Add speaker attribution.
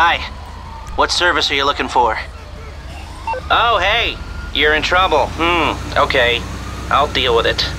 Speaker 1: Hi. What service are you looking for? Oh, hey. You're in trouble. Hmm, okay. I'll deal with it.